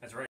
That's right.